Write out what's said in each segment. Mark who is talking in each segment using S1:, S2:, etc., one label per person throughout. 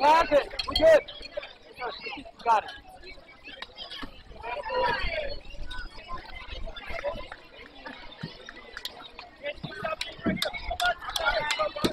S1: Have it. We good. Got it. What?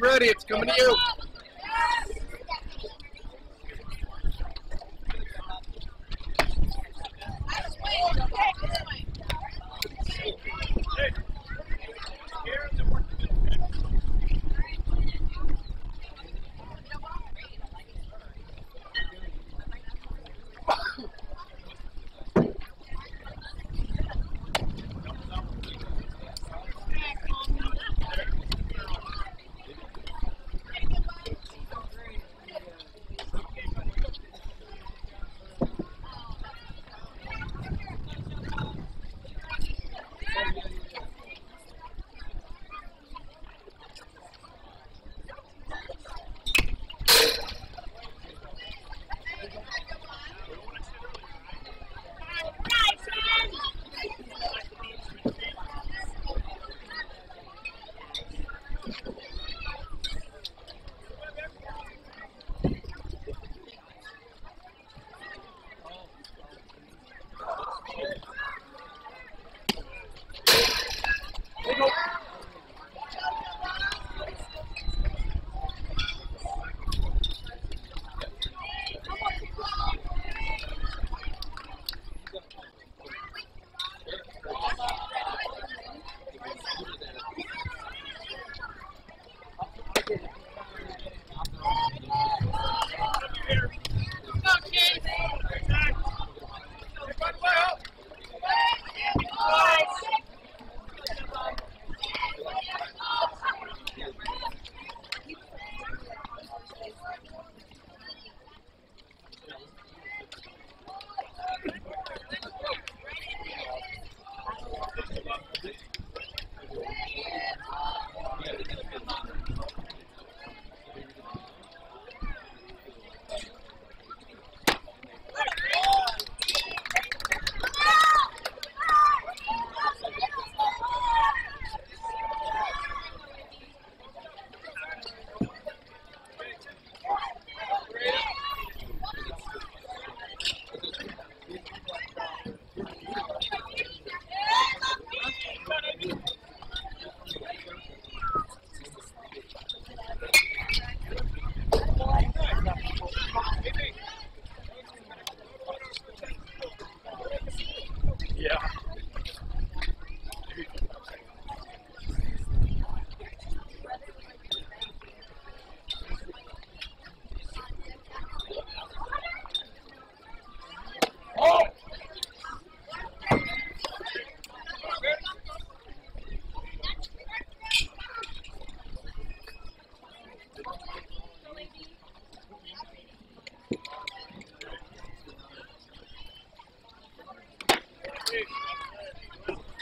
S1: Be ready. It's coming to you.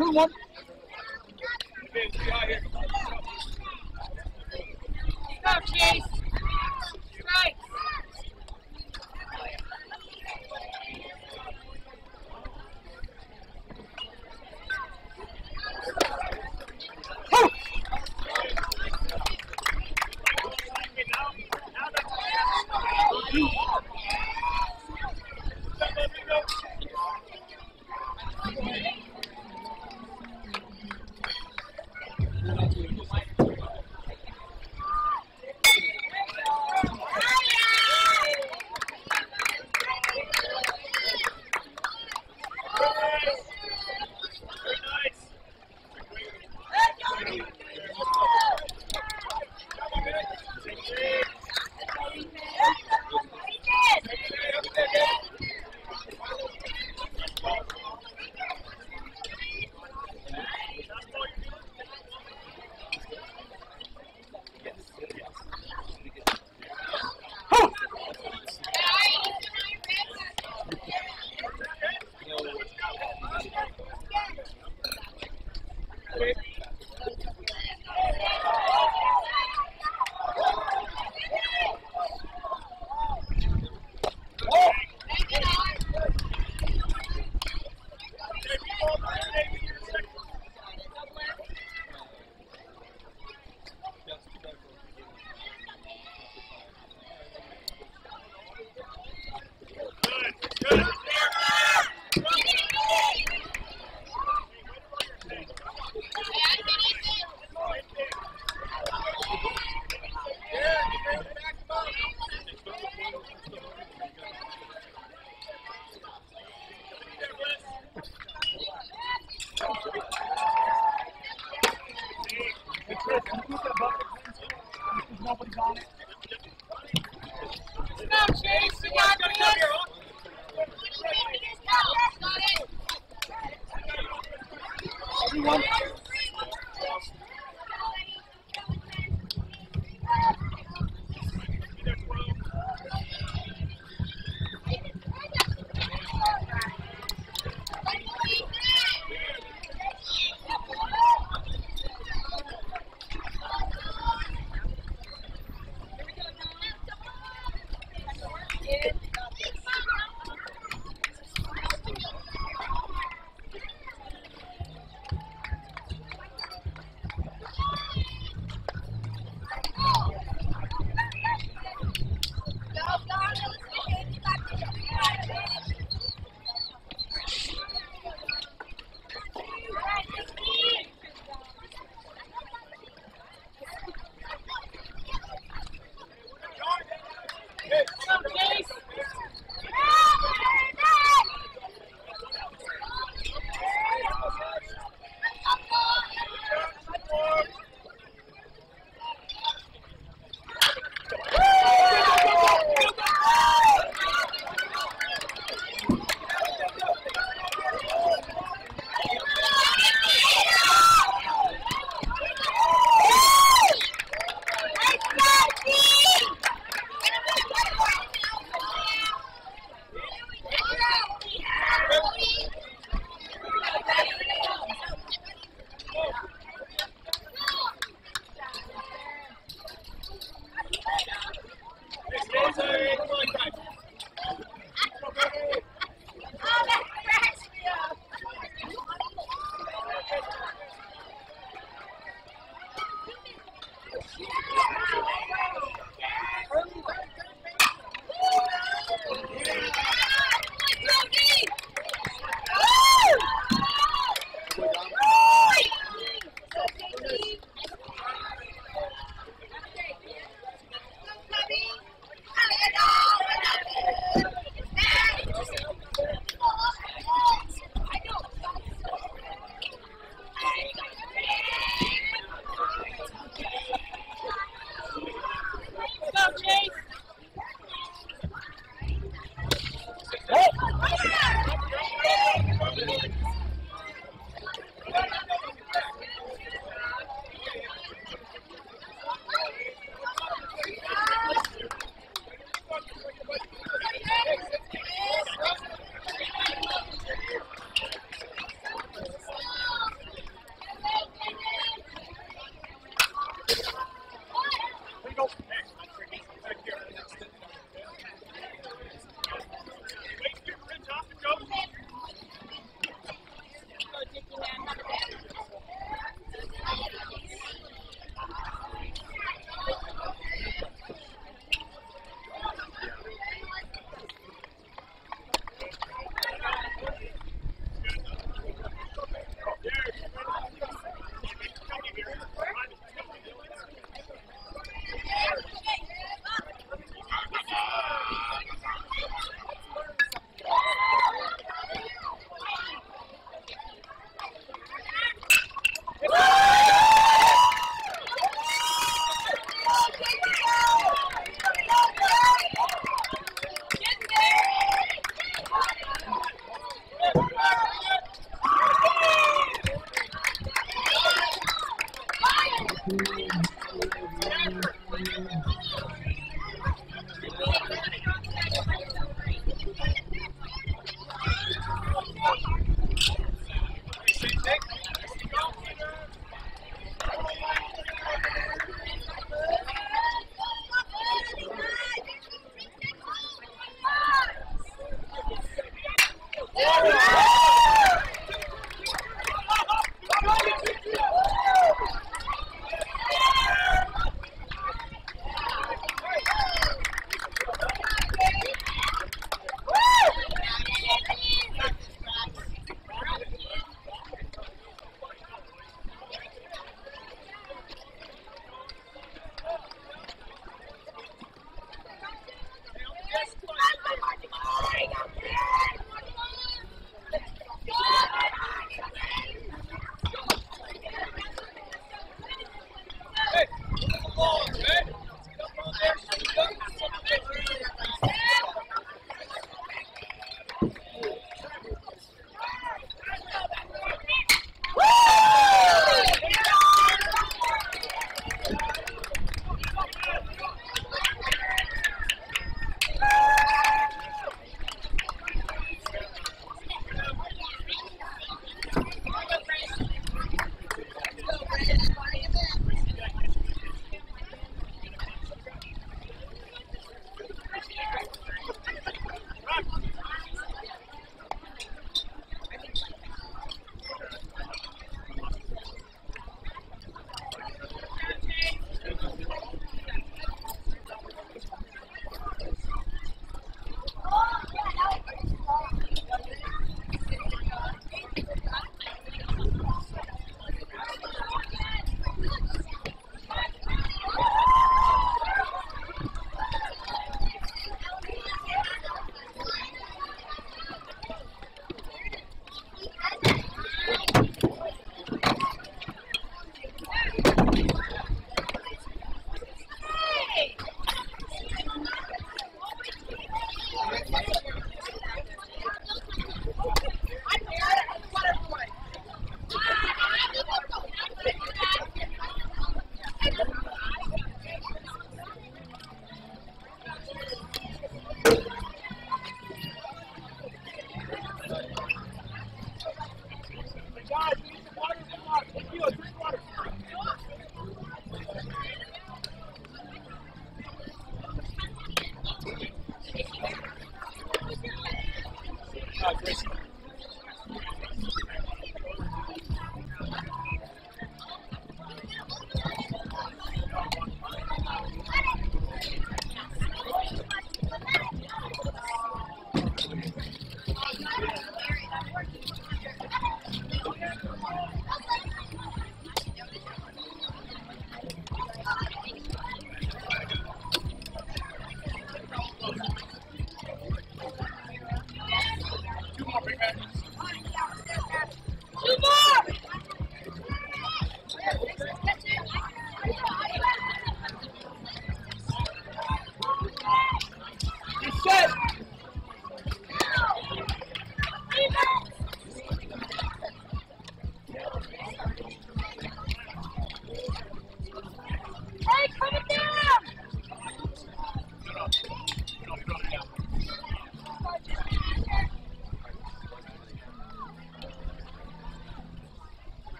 S2: Two one.
S1: Good.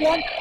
S2: Two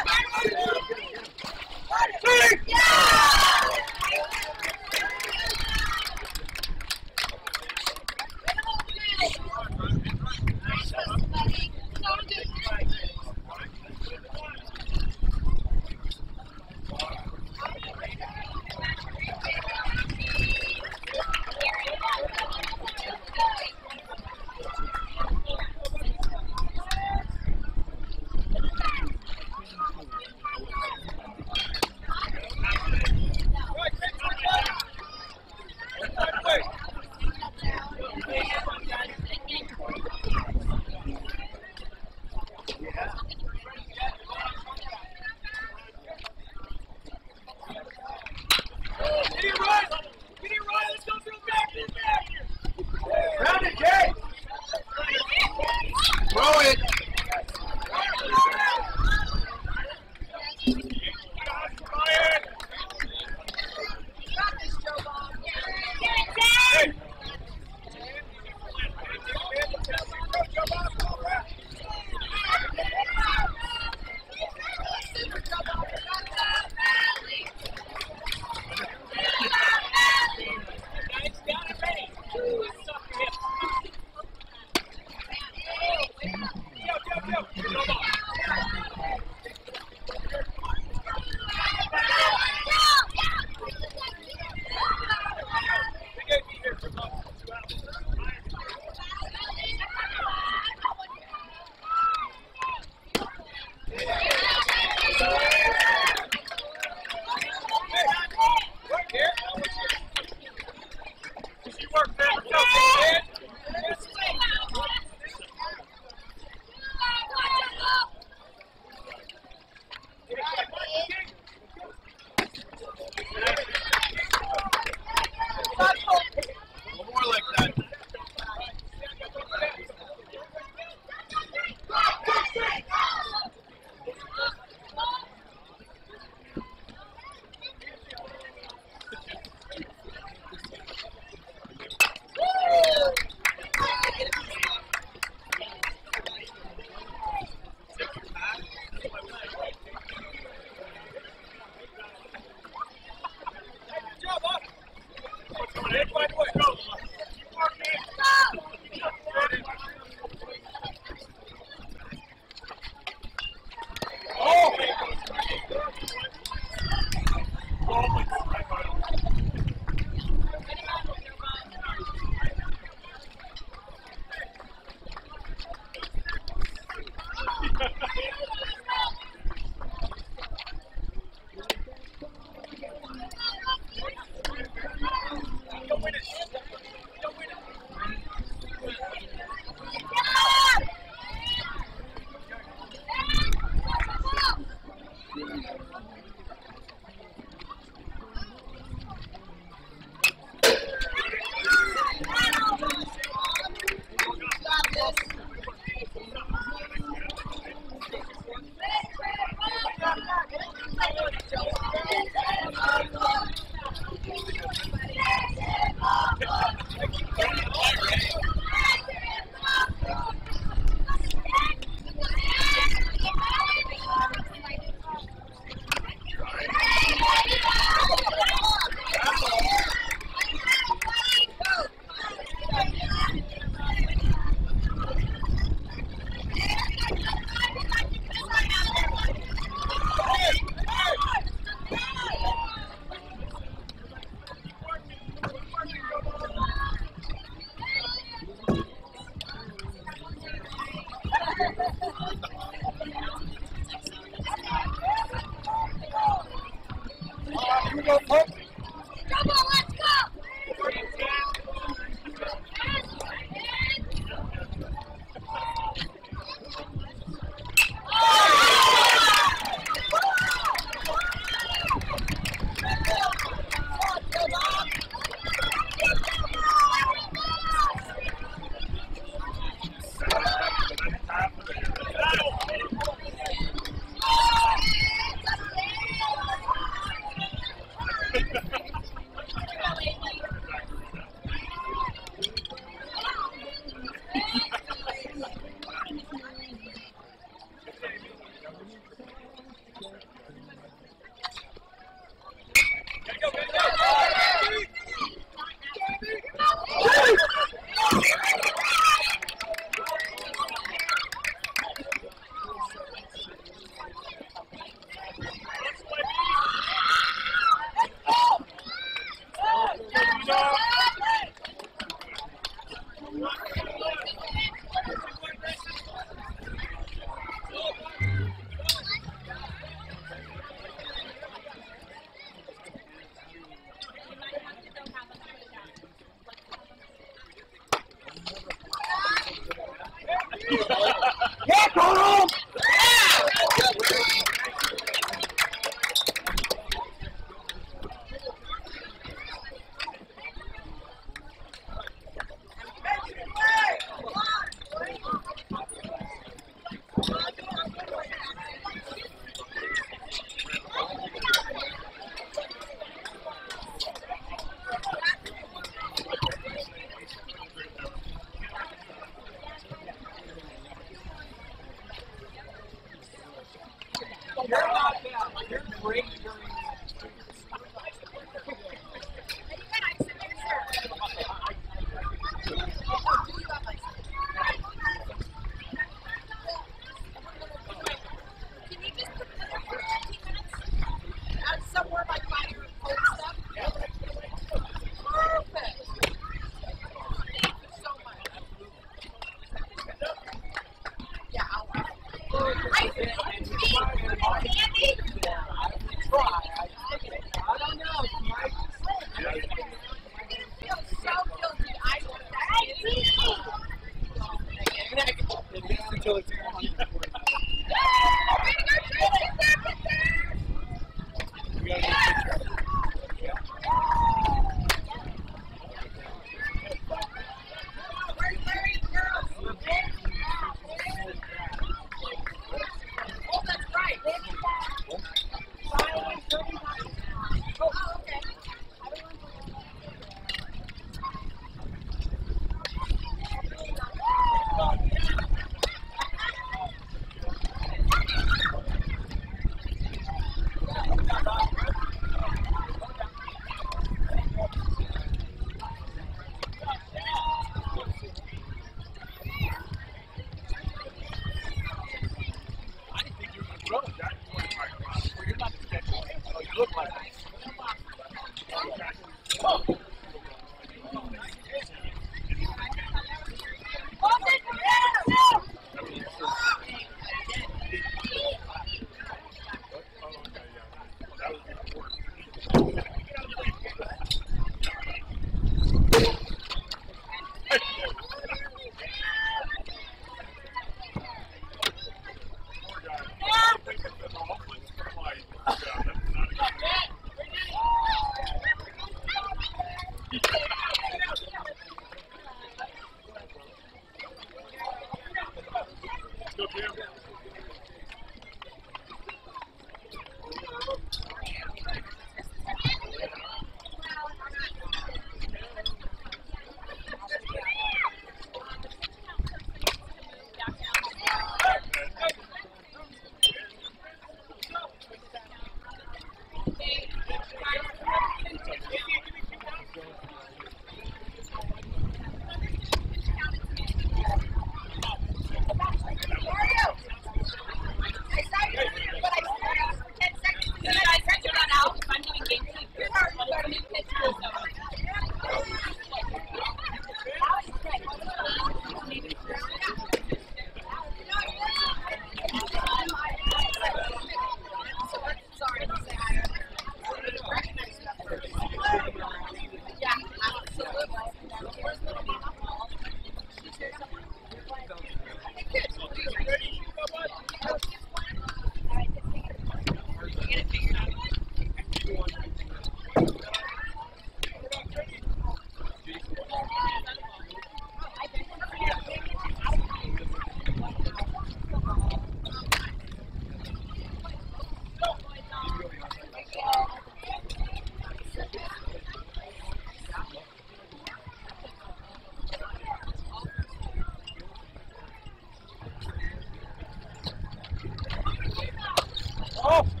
S2: Oh!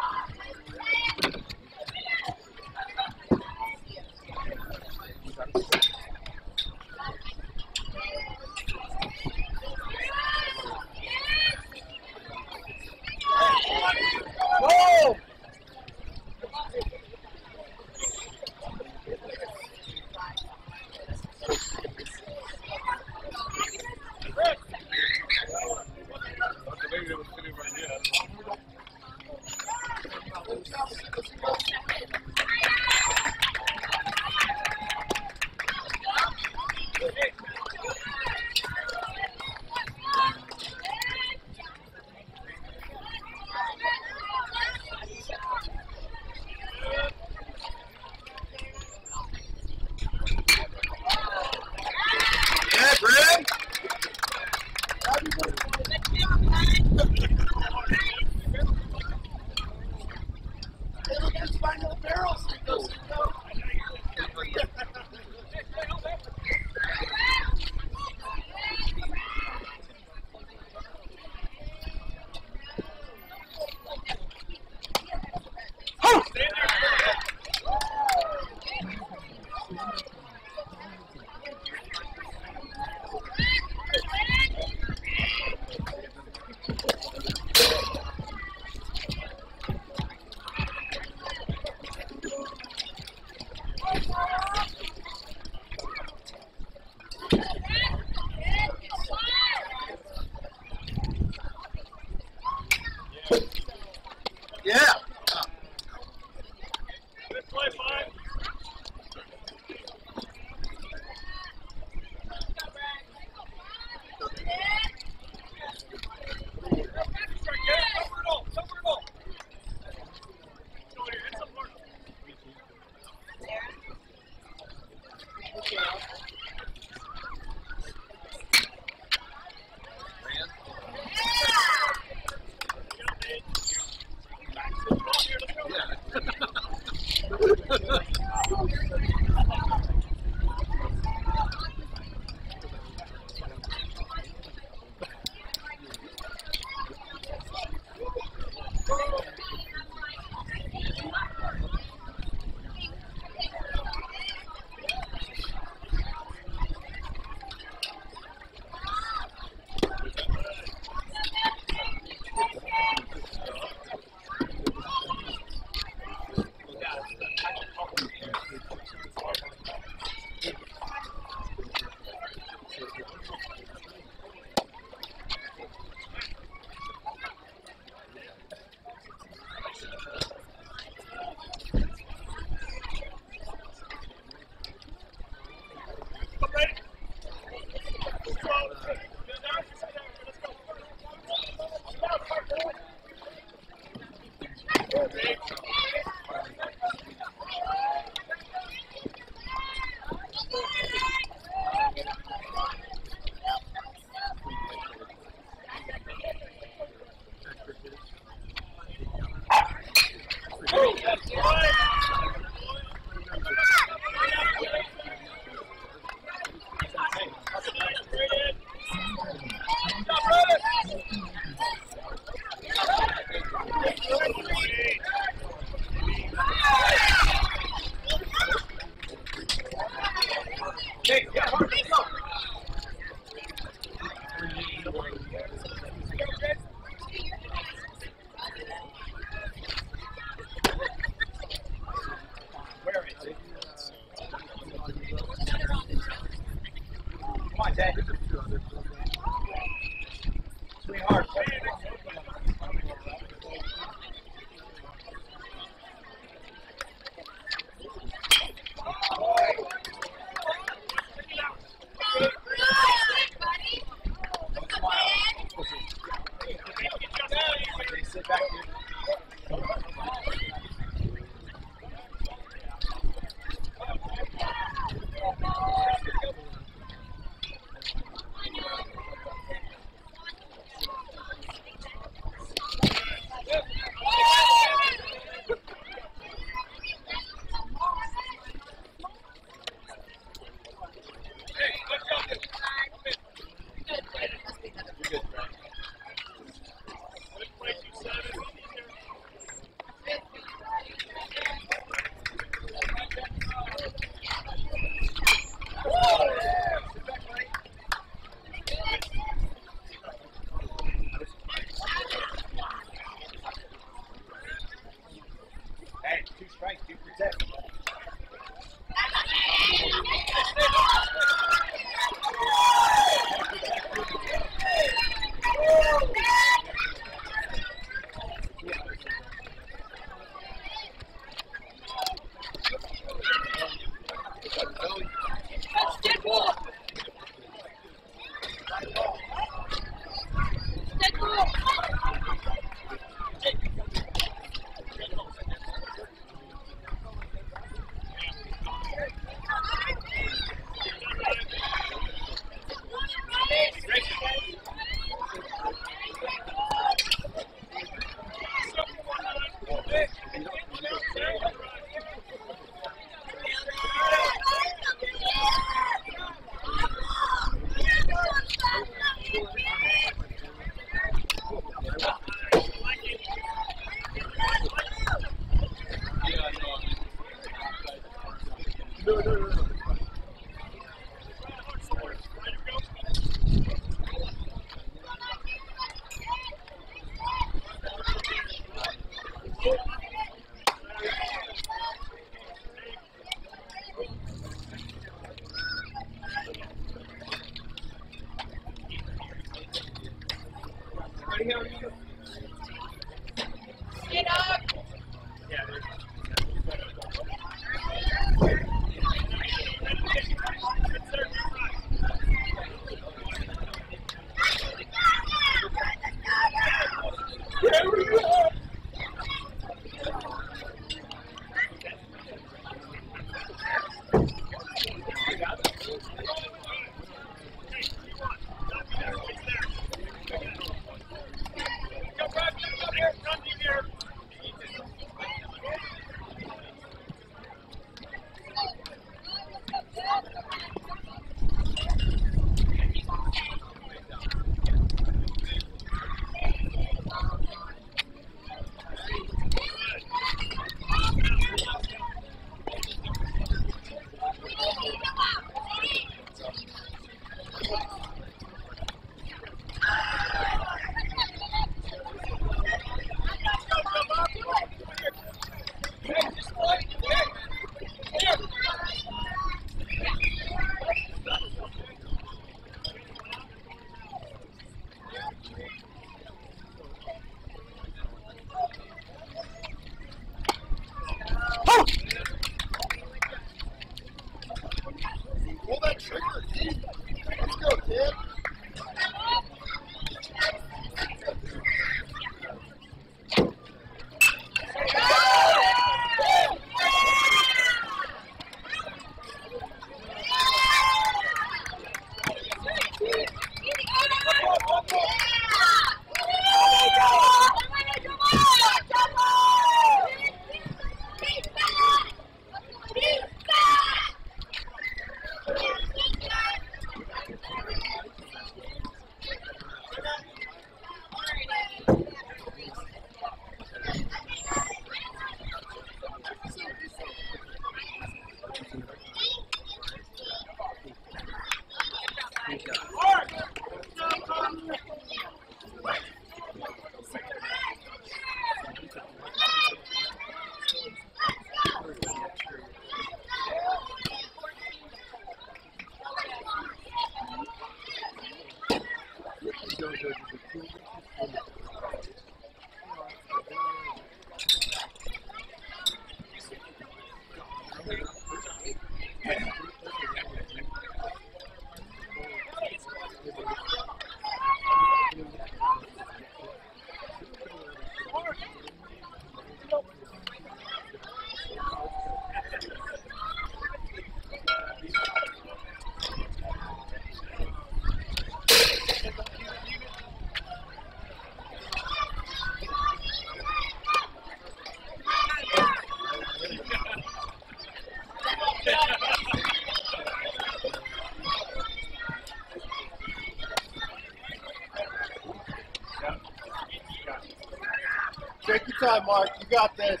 S2: try, Mark. You got this.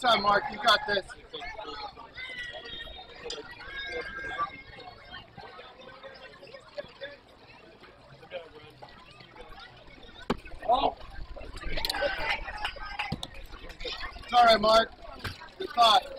S2: time, Mark. You got this. Oh. It's all right, Mark. Good thought.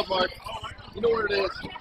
S2: Find Mark. You
S3: know where it is.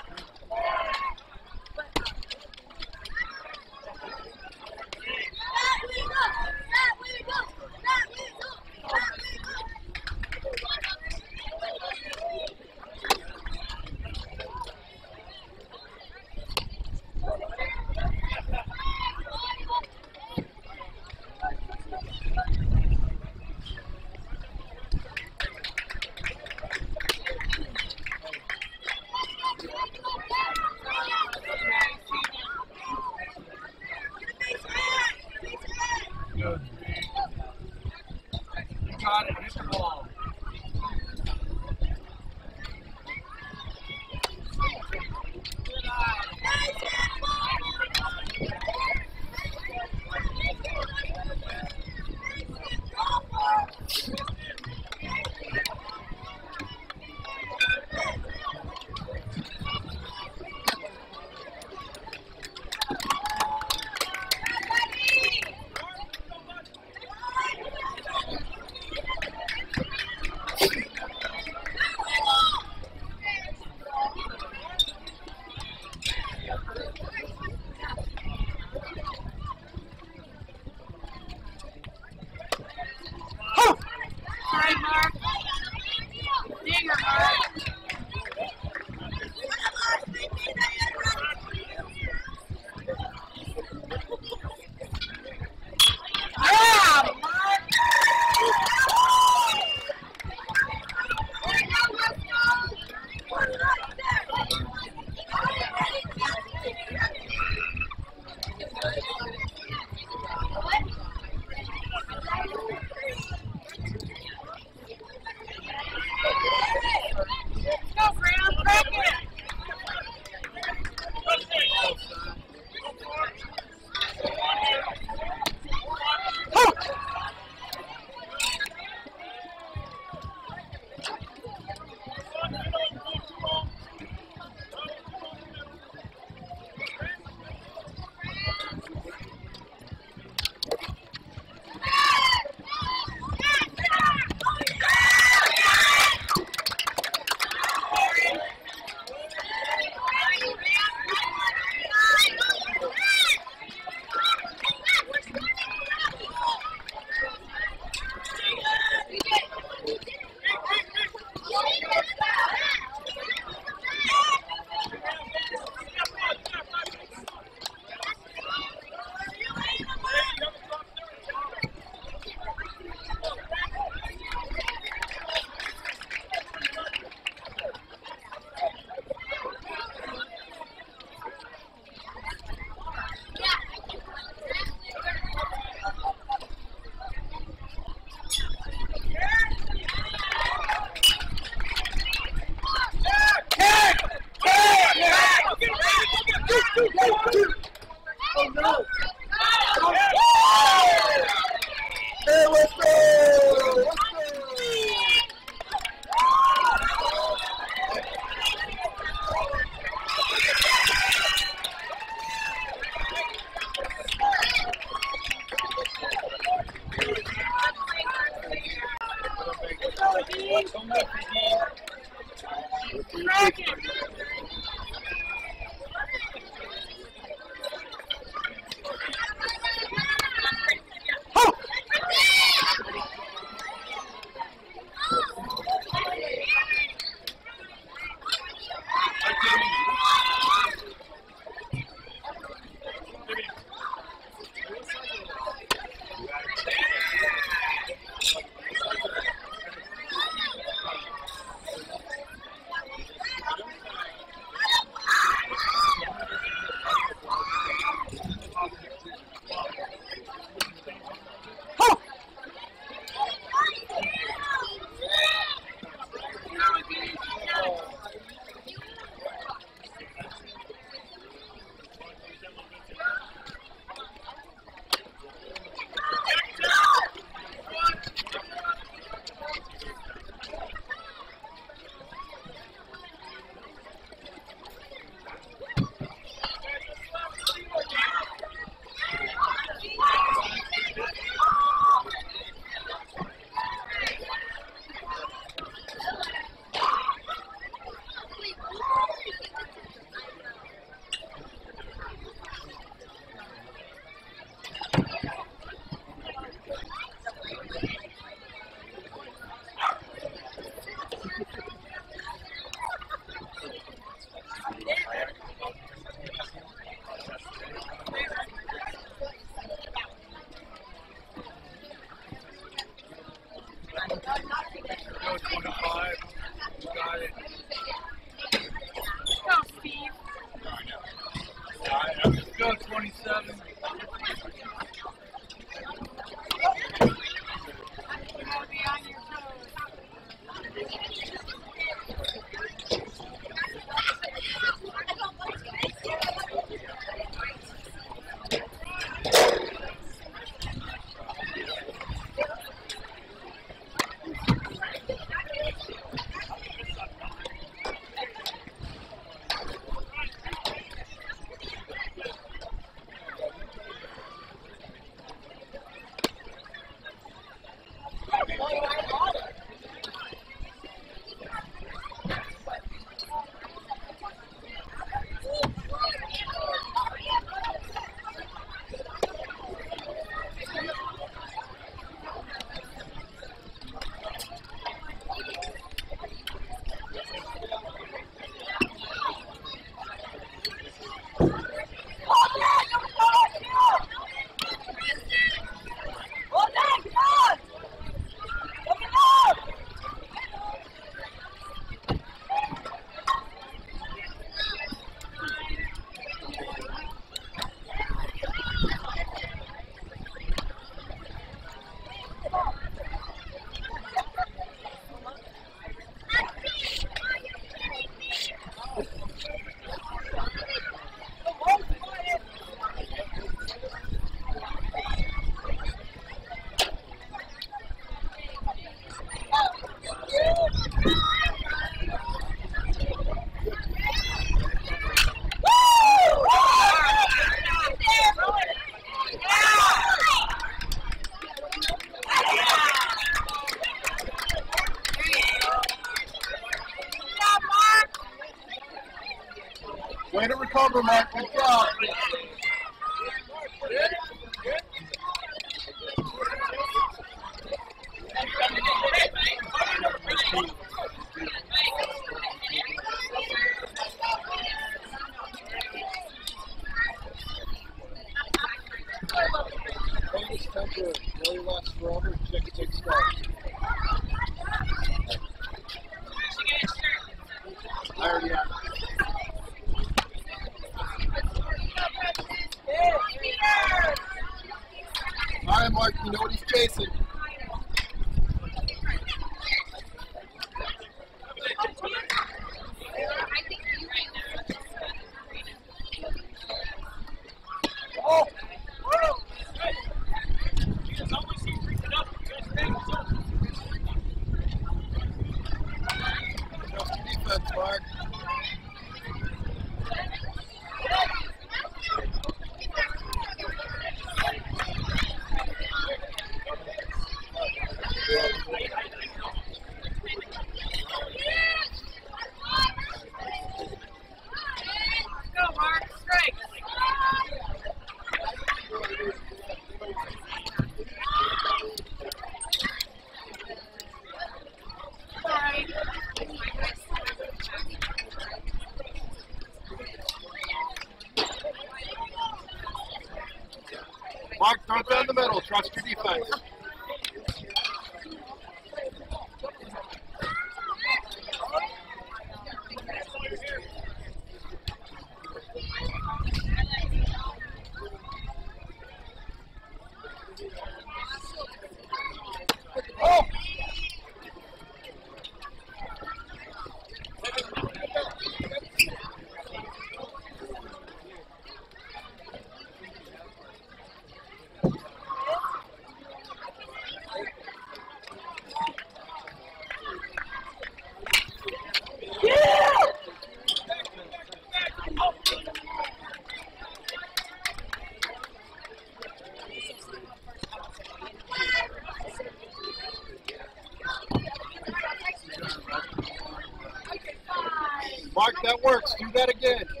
S2: do that again.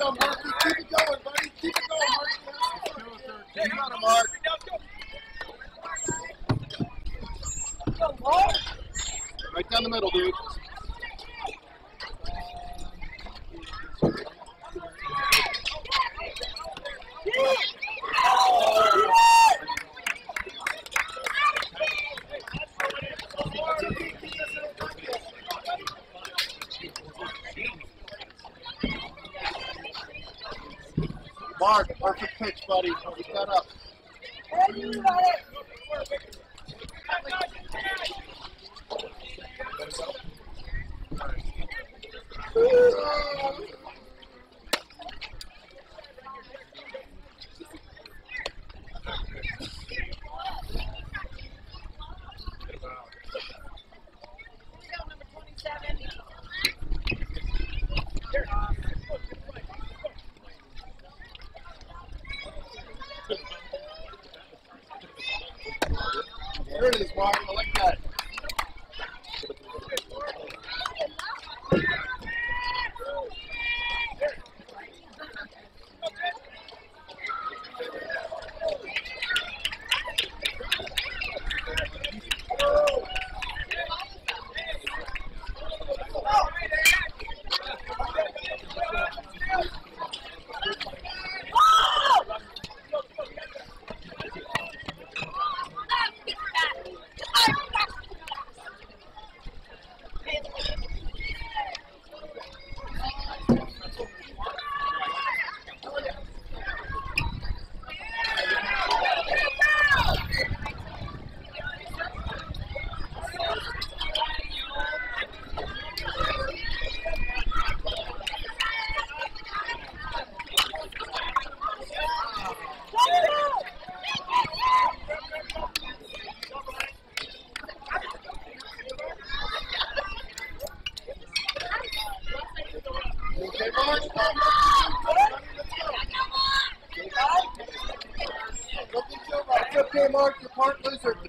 S2: jump, Marcus. Keep it going, buddy. Keep it going, Marcus. Hey, got him, Mark. Right down the middle, dude. buddy. Pick that up. Loser.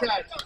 S2: Catch